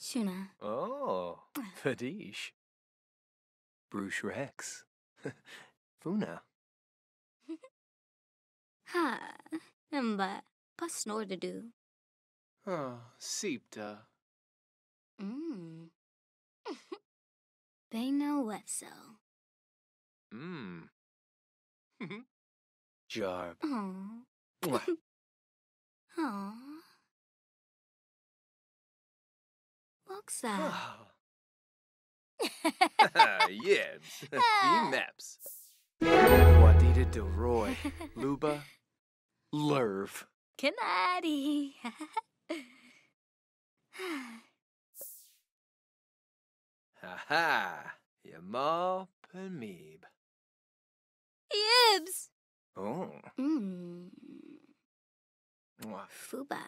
Shuna. Oh, Fadish. Bruce Rex. Funa. Ha. Mba. To do. Oh, Septa. Mmm. they know what so. Mmm. Jarb. Oh. Mwah. Oh. Woksa. Yebs. Ah. Maps. Wadida Delroy. Luba. Lerv. Canary. Ha ha. Yamal Panmeeb. Yibs. Oh. Hmm. Mwah. Fuba.